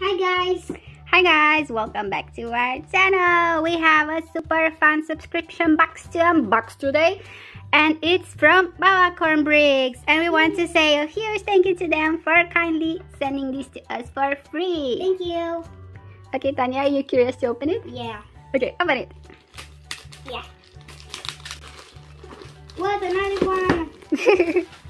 Hi guys! Hi guys, welcome back to our channel. We have a super fun subscription box to unbox today. And it's from Babacorn Bricks. And we want to say a huge thank you to them for kindly sending this to us for free. Thank you! Okay, Tanja, are you curious to open it? Yeah. Okay, open it. Yeah. What, another one?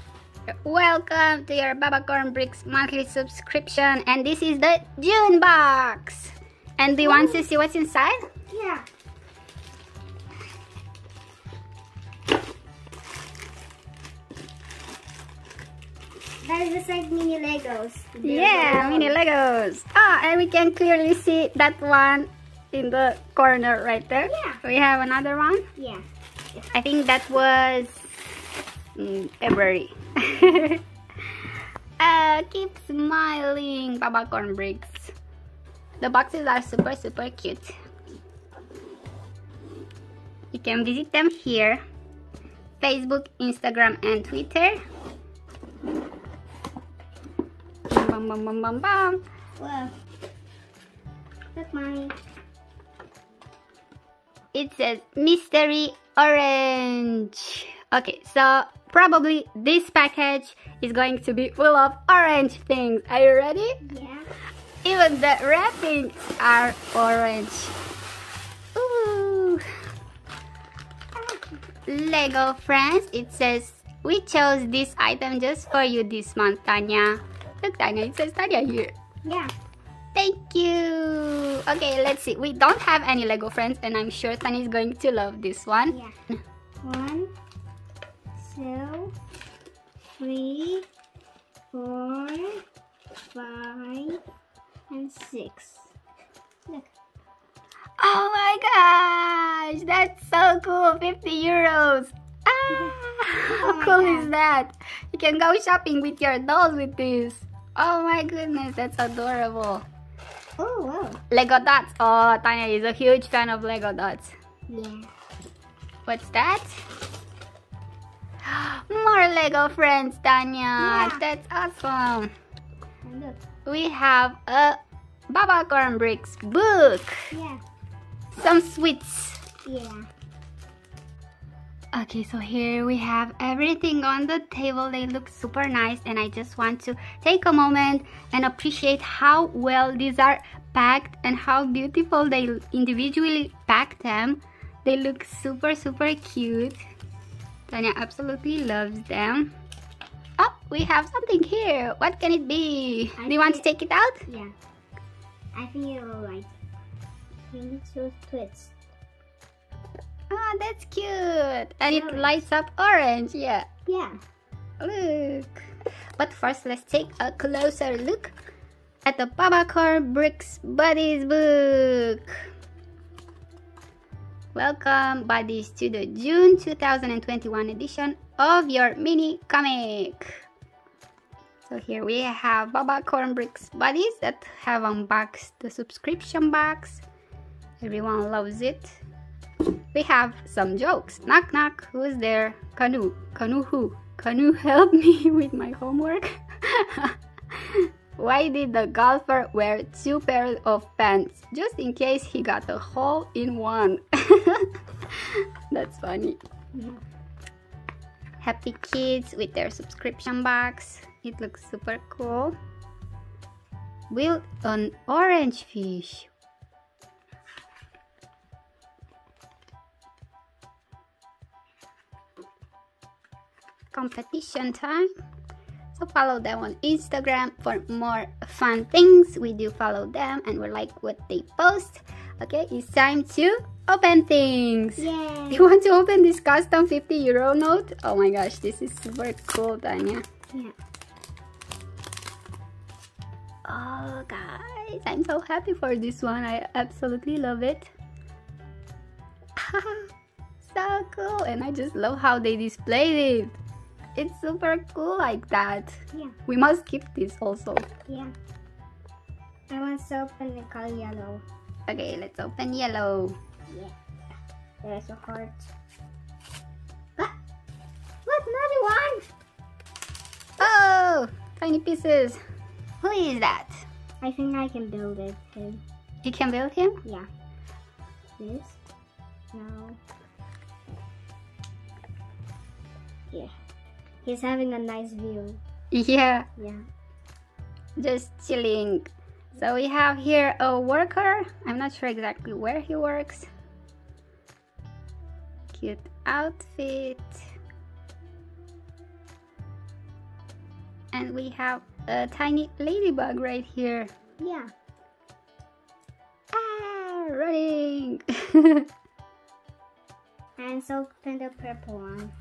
Welcome to your Babacorn Bricks monthly subscription. And this is the June box. And do you want to see what's inside? Yeah. That is just like mini Legos. They're Yeah, mini Legos. Ah, and we can clearly see that one in the corner right there. Yeah. We have another one. Yeah. I think that was February. uh, keep smiling, Babacorn Bricks. The boxes are super, super cute. You can visit them here. Facebook, Instagram, and Twitter. Bum, bum, bum, bum, bum. Wow. That's mine. It says mystery orange. Okay, so probably this package is going to be full of orange things. Are you ready? Yeah. Even the wrappings are orange. Ooh. Lego friends, it says we chose this item just for you this month, Tanja. Look, Tanja, it says Tanja here. Yeah. Thank you. Okay, let's see. We don't have any Lego friends, and I'm sure Tanja is going to love this one. Yeah. One, two, three, four, five, and six. Look. Oh my gosh, that's so cool. 50 euros. Ah, how Oh cool God. is that? You can go shopping with your dolls with this. Oh my goodness, that's adorable. Oh, wow. Lego dots. Oh, Tanja is a huge fan of Lego dots. Yeah. What's that? More Lego friends, Tanja. Yeah. That's awesome. Look. We have a Babacorn Bricks book. Yeah. Some sweets. Yeah. Okay, so here we have everything on the table. They look super nice, and I just want to take a moment and appreciate how well these are packed and how beautiful they individually pack them. They look super, super cute. Tanja absolutely loves them. Oh, we have something here. What can it be? I Do you want to take it out? Yeah. I think you'll like him to twist. Oh, that's cute. And it lights up orange. Yeah. Yeah. Look. But first, let's take a closer look at the Babacorn Bricks Buddies book. Welcome, buddies, to the June 2021 edition of your mini comic. So here we have Babacorn Bricks Buddies that have unboxed the subscription box. Everyone loves it. We have some jokes. Knock knock, who's there? Canoe. Canoe who? Canoe help me with my homework? Why did the golfer wear two pairs of pants? Just in case he got a hole in one. That's funny. Happy kids with their subscription box. It looks super cool. Build an orange fish. Competition time. So follow them on Instagram for more fun things. We do follow them and we like what they post. Okay, it's time to open things. Yay. You want to open this custom 50 euro note? Oh my gosh, this is super cool, Tanja. Yeah. Oh, guys, I'm so happy for this one. I absolutely love it. so cool, and I just love how they displayed it. It's super cool like that. Yeah. We must keep this also. Yeah. I want to open the color yellow. Okay, let's open yellow. Yeah. There's a heart. Ah! What? Another one? Oh, tiny pieces. Who is that? I think I can build it him. You can build him? Yeah. This. No. Yeah. He's having a nice view. Yeah, Yeah. just chilling. So we have here a worker. I'm not sure exactly where he works. Cute outfit. And we have a tiny ladybug right here. Yeah. Ah, running. And so open the purple one.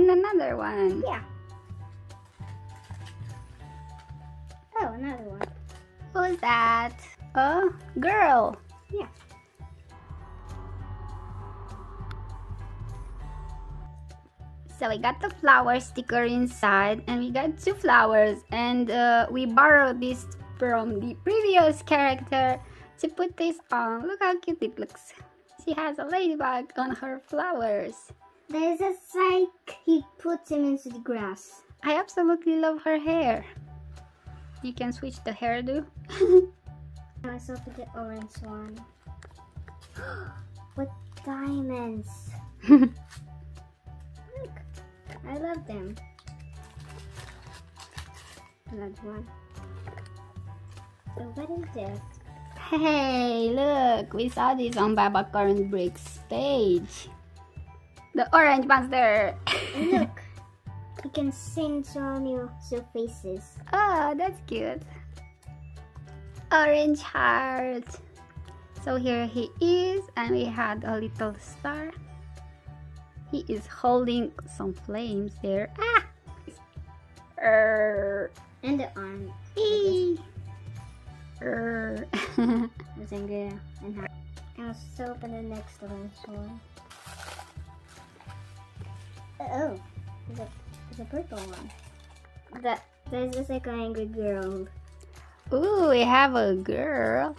And another one. Yeah. Oh, another one. Who's that? A girl. Yeah. So we got the flower sticker inside and we got two flowers and uh, we borrowed this from the previous character to put this on. Look how cute it looks. She has a ladybug on her flowers. There's a psych. He puts him into the grass. I absolutely love her hair. You can switch the hairdo. I saw the orange one. With diamonds. Look. I love them. Another one. So what is this? hey, look, we saw this on Babacorn Bricks page. The orange monster. And look. you can sing some new surfaces. Oh, that's cute. Orange heart. So here he is, and we had a little star. He is holding some flames there. Ah! Err. And the arm. Using the and. I'll open the next one. Oh, there's a, there's a purple one. That there's just like an angry girl. Ooh, we have a girl.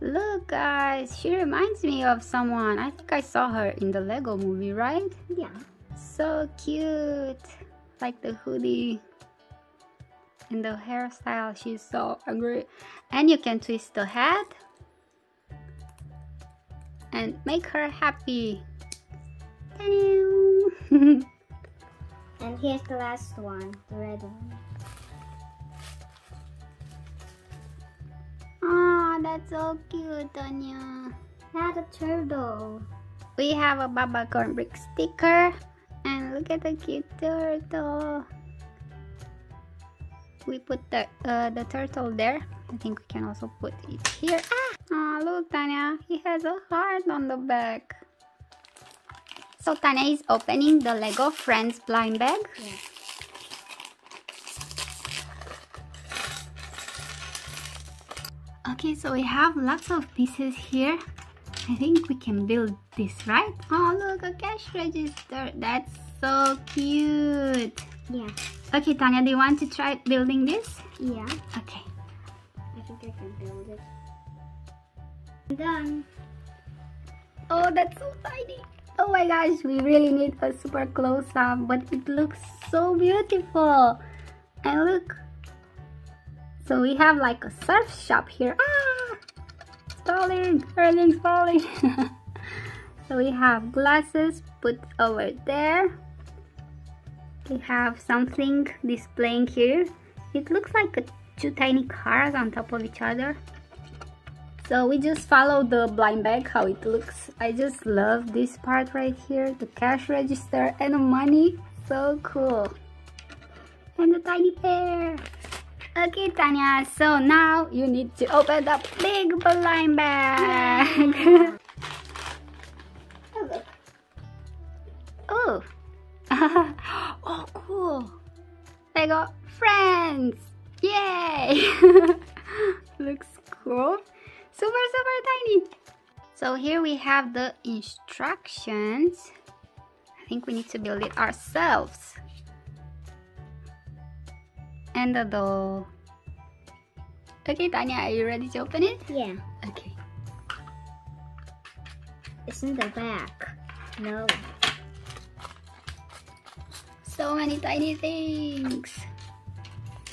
Look, guys, she reminds me of someone. I think I saw her in the Lego movie, right? Yeah. So cute. Like the hoodie and the hairstyle. She's so angry. And you can twist the head and make her happy. And here's the last one, the red one. Aw, that's so cute, Tanja. Not a turtle. We have a Babacorn Brick sticker. And look at the cute turtle. We put the uh, the turtle there. I think we can also put it here. Ah! Aw, look, Tanja. He has a heart on the back. So Tanja is opening the Lego Friends blind bag. Yeah. Okay, so we have lots of pieces here. I think we can build this, right? Oh, look, a cash register. That's so cute. Yeah. Okay, Tanja, do you want to try building this? Yeah. Okay. I think I can build it. Done. Oh, that's so tiny. Oh my gosh, we really need a super close up, but it looks so beautiful. And look. So we have like a surf shop here. Ah! Falling, everything's falling. so we have glasses put over there. We have something displaying here. It looks like two tiny cars on top of each other. So we just follow the blind bag how it looks. I just love this part right here, the cash register and the money. So cool. And the tiny bear. Okay, Tanja, so now you need to open the big blind bag. Oh, oh. oh, cool. got friends. Yay. Looks cool. Super, super tiny. So here we have the instructions. I think we need to build it ourselves. And the doll. Okay, Tanja, are you ready to open it? Yeah. Okay. it's in the back. No. So many tiny things.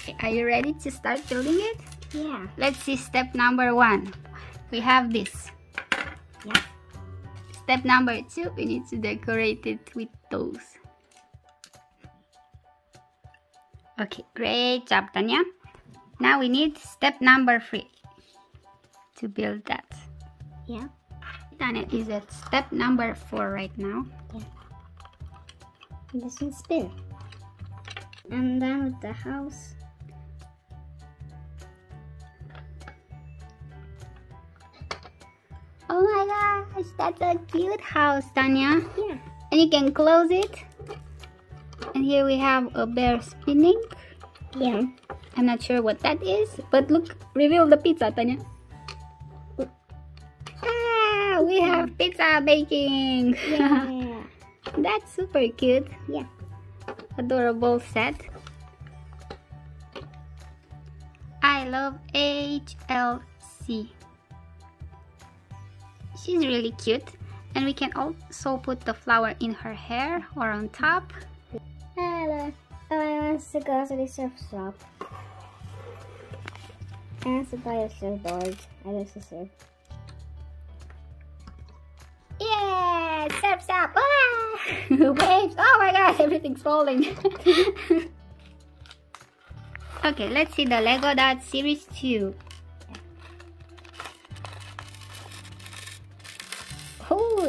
Okay, are you ready to start building it? Yeah. Let's see step number one. We have this. Yeah. Step number two, we need to decorate it with those. Okay, great job, Tanja. Now we need step number three to build that. Yeah. Tanja is at step number four right now. And this one spin. I'm done with the house. Oh my gosh, that's a cute house, Tanja. Yeah. And you can close it. And here we have a bear spinning. Yeah. I'm not sure what that is, but look, reveal the pizza, Tanja. Ah, we have pizza baking. Yeah. That's super cute. Yeah. Adorable set. I love HLC. She's really cute. And we can also put the flower in her hair or on top. Hello. Oh, I want to go to the surf shop. I want to buy a surfboard. I love to surf. Yeah, surf up. Ah! Waves. Oh my gosh, everything's falling. okay, let's see the Lego Dot Series 2.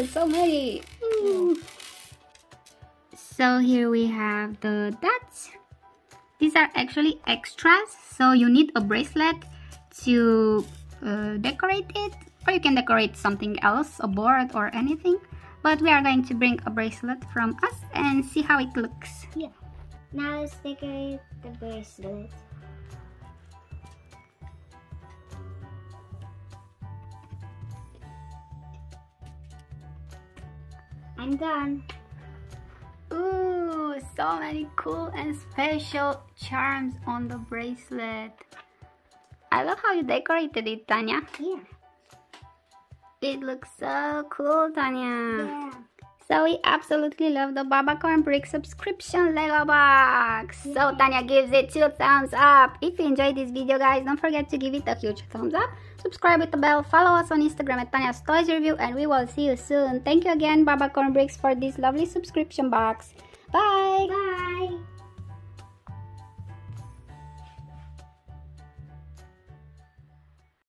So many. Ooh. So here we have the dots. These are actually extras, so you need a bracelet to uh, decorate it or you can decorate something else, a board or anything. But we are going to bring a bracelet from us and see how it looks. Yeah. Now let's decorate the bracelet. I'm done. Ooh, so many cool and special charms on the bracelet. I love how you decorated it, Tanja. Yeah. It looks so cool, Tanja. Yeah. So we absolutely love the Babacorn Brick subscription Lego box. So Tanja gives it two thumbs up. If you enjoyed this video, guys, don't forget to give it a huge thumbs up. Subscribe with the bell. Follow us on Instagram at Tanja's Toys Review, and we will see you soon. Thank you again, Babacorn Bricks, for this lovely subscription box. Bye. Bye.